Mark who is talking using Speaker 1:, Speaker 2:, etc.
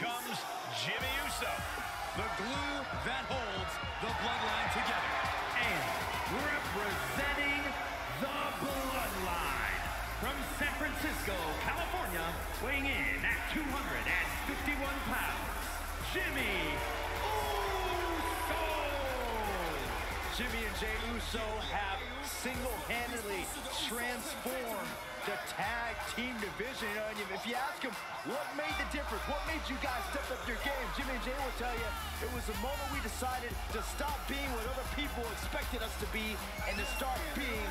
Speaker 1: comes Jimmy Uso, the glue that holds the bloodline together.
Speaker 2: And representing the bloodline from San Francisco, California, weighing in at 251 pounds, Jimmy Uso!
Speaker 3: Jimmy and Jey Uso have single-handedly transformed team division. You know, and if you ask them what made the difference, what made you guys step up your game, Jimmy and Jey will tell you it was the moment we decided to stop being what other people expected us to be and to start being